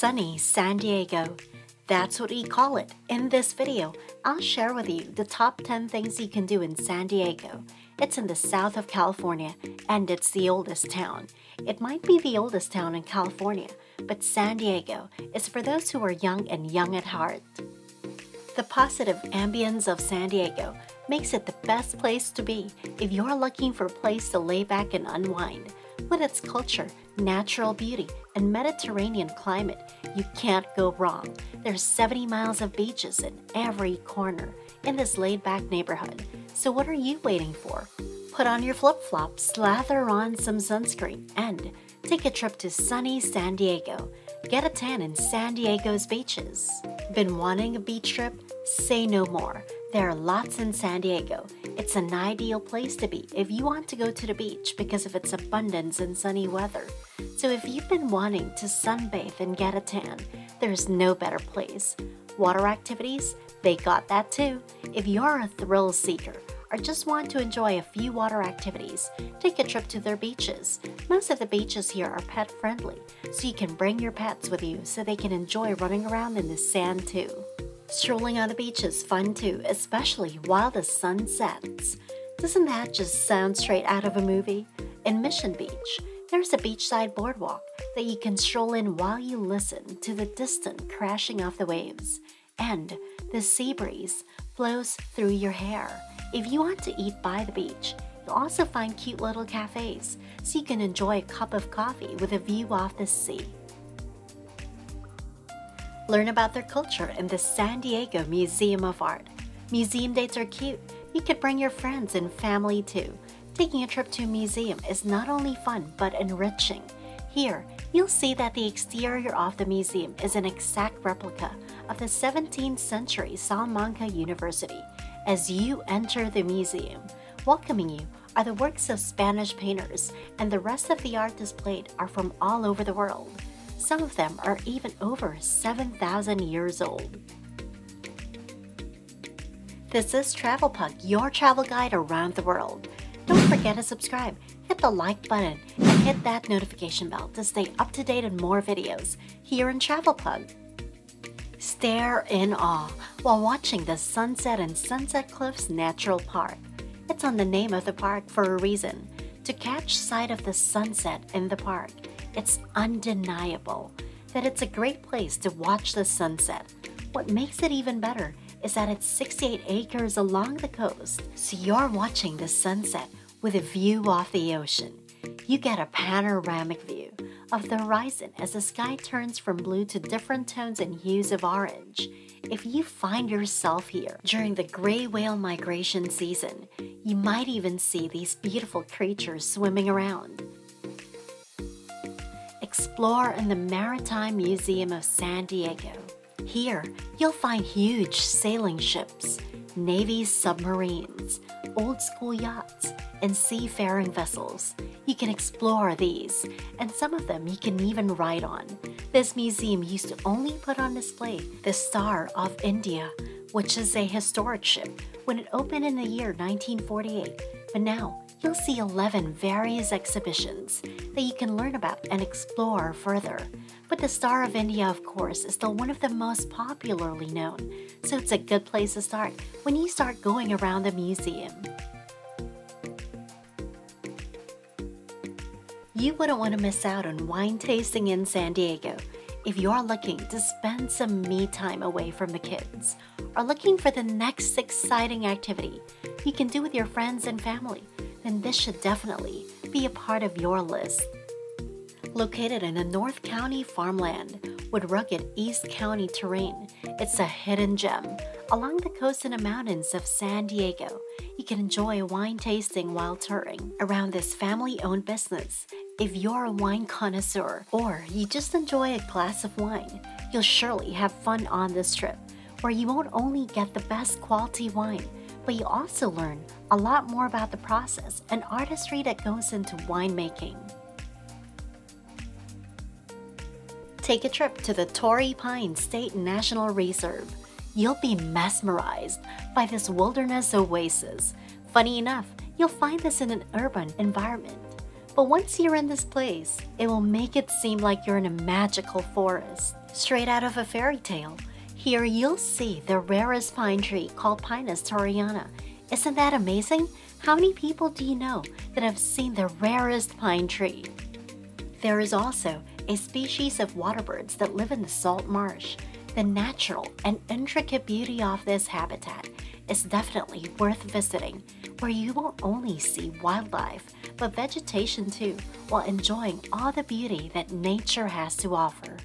sunny San Diego. That's what we call it. In this video, I'll share with you the top 10 things you can do in San Diego. It's in the south of California, and it's the oldest town. It might be the oldest town in California, but San Diego is for those who are young and young at heart. The positive ambience of San Diego makes it the best place to be if you're looking for a place to lay back and unwind. With its culture, natural beauty, and Mediterranean climate, you can't go wrong. There's 70 miles of beaches in every corner in this laid back neighborhood. So, what are you waiting for? Put on your flip flops, slather on some sunscreen, and take a trip to sunny San Diego. Get a tan in San Diego's beaches. Been wanting a beach trip? Say no more. There are lots in San Diego. It's an ideal place to be if you want to go to the beach because of its abundance and sunny weather. So if you've been wanting to sunbathe and get a tan, there's no better place. Water activities? They got that too. If you're a thrill seeker or just want to enjoy a few water activities, take a trip to their beaches. Most of the beaches here are pet friendly, so you can bring your pets with you so they can enjoy running around in the sand too. Strolling on the beach is fun too, especially while the sun sets. Doesn't that just sound straight out of a movie? In Mission Beach, there's a beachside boardwalk that you can stroll in while you listen to the distant crashing of the waves. And the sea breeze flows through your hair. If you want to eat by the beach, you'll also find cute little cafes so you can enjoy a cup of coffee with a view off the sea. Learn about their culture in the San Diego Museum of Art. Museum dates are cute. You could bring your friends and family too. Taking a trip to a museum is not only fun but enriching. Here, you'll see that the exterior of the museum is an exact replica of the 17th century Salamanca University. As you enter the museum, welcoming you are the works of Spanish painters, and the rest of the art displayed are from all over the world. Some of them are even over 7,000 years old. This is Travel Pug, your travel guide around the world. Don't forget to subscribe, hit the like button, and hit that notification bell to stay up to date on more videos here in Travel Pug. Stare in awe while watching the Sunset and Sunset Cliffs Natural Park. It's on the name of the park for a reason to catch sight of the sunset in the park it's undeniable that it's a great place to watch the sunset. What makes it even better is that it's 68 acres along the coast, so you're watching the sunset with a view off the ocean. You get a panoramic view of the horizon as the sky turns from blue to different tones and hues of orange. If you find yourself here during the gray whale migration season, you might even see these beautiful creatures swimming around explore in the Maritime Museum of San Diego. Here, you'll find huge sailing ships, Navy submarines, old school yachts, and seafaring vessels. You can explore these, and some of them you can even ride on. This museum used to only put on display the Star of India, which is a historic ship, when it opened in the year 1948, but now you'll see 11 various exhibitions that you can learn about and explore further. But the Star of India, of course, is still one of the most popularly known, so it's a good place to start when you start going around the museum. You wouldn't want to miss out on wine tasting in San Diego if you're looking to spend some me time away from the kids or looking for the next exciting activity you can do with your friends and family then this should definitely be a part of your list. Located in a North County farmland with rugged East County terrain, it's a hidden gem. Along the coast and the mountains of San Diego, you can enjoy a wine tasting while touring around this family owned business. If you're a wine connoisseur or you just enjoy a glass of wine, you'll surely have fun on this trip, where you won't only get the best quality wine but you also learn a lot more about the process and artistry that goes into winemaking. Take a trip to the Torrey Pines State National Reserve. You'll be mesmerized by this wilderness oasis. Funny enough, you'll find this in an urban environment. But once you're in this place, it will make it seem like you're in a magical forest, straight out of a fairy tale. Here you'll see the rarest pine tree called Pinus torreyana. Isn't that amazing? How many people do you know that have seen the rarest pine tree? There is also a species of waterbirds that live in the salt marsh. The natural and intricate beauty of this habitat is definitely worth visiting, where you will only see wildlife, but vegetation too, while enjoying all the beauty that nature has to offer.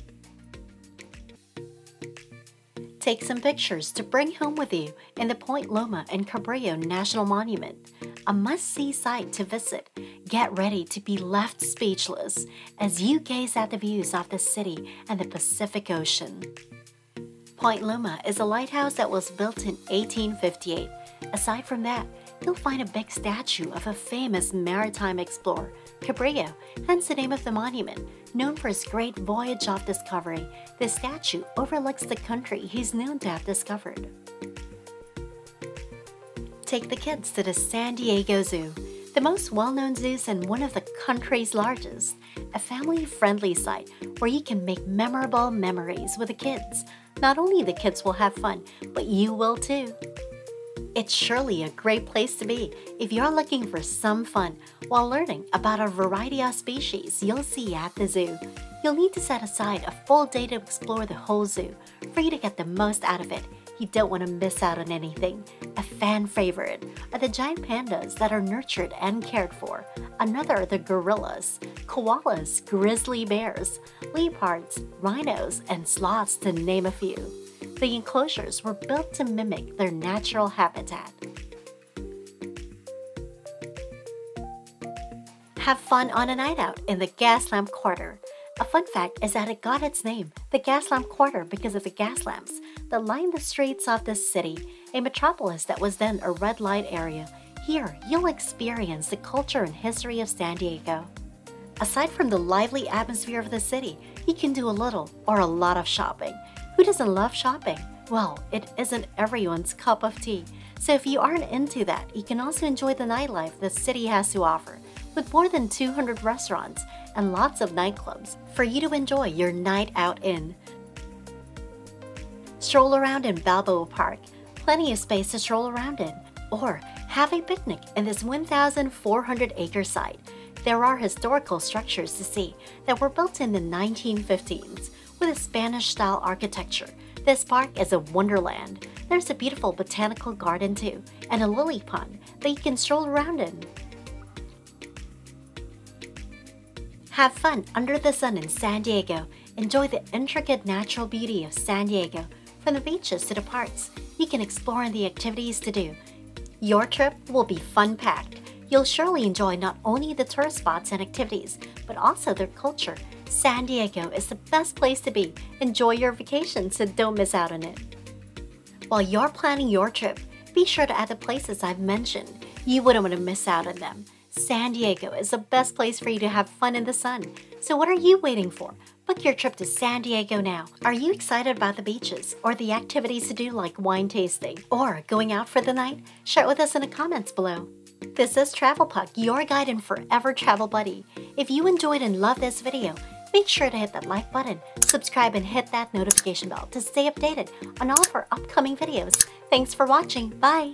Take some pictures to bring home with you in the Point Loma and Cabrillo National Monument, a must-see site to visit. Get ready to be left speechless as you gaze at the views of the city and the Pacific Ocean. Point Loma is a lighthouse that was built in 1858. Aside from that, you'll find a big statue of a famous maritime explorer, Cabrillo, hence the name of the monument. Known for his great voyage of discovery, the statue overlooks the country he's known to have discovered. Take the kids to the San Diego Zoo, the most well-known zoos and one of the country's largest, a family-friendly site where you can make memorable memories with the kids. Not only the kids will have fun, but you will too. It's surely a great place to be if you're looking for some fun while learning about a variety of species you'll see at the zoo. You'll need to set aside a full day to explore the whole zoo for you to get the most out of it. You don't want to miss out on anything. A fan favorite are the giant pandas that are nurtured and cared for. Another are the gorillas, koalas, grizzly bears, leopards, rhinos, and sloths to name a few. The enclosures were built to mimic their natural habitat. Have fun on a night out in the Gaslamp Quarter. A fun fact is that it got its name, the Gaslamp Quarter, because of the gas lamps that lined the streets of this city, a metropolis that was then a red light area. Here, you'll experience the culture and history of San Diego. Aside from the lively atmosphere of the city, you can do a little or a lot of shopping. Doesn't love shopping? Well, it isn't everyone's cup of tea. So if you aren't into that, you can also enjoy the nightlife the city has to offer, with more than 200 restaurants and lots of nightclubs for you to enjoy your night out in. Stroll around in Balboa Park, plenty of space to stroll around in, or have a picnic in this 1,400 acre site. There are historical structures to see that were built in the 1915s with a Spanish-style architecture. This park is a wonderland. There's a beautiful botanical garden too, and a lily pond that you can stroll around in. Have fun under the sun in San Diego. Enjoy the intricate natural beauty of San Diego. From the beaches to the parks, you can explore the activities to do. Your trip will be fun-packed. You'll surely enjoy not only the tourist spots and activities, but also their culture San Diego is the best place to be. Enjoy your vacation, so don't miss out on it. While you're planning your trip, be sure to add the places I've mentioned. You wouldn't want to miss out on them. San Diego is the best place for you to have fun in the sun. So what are you waiting for? Book your trip to San Diego now. Are you excited about the beaches or the activities to do like wine tasting or going out for the night? Share it with us in the comments below. This is Travel Pug, your guide and forever travel buddy. If you enjoyed and loved this video, Make sure to hit that like button, subscribe and hit that notification bell to stay updated on all of our upcoming videos. Thanks for watching. Bye!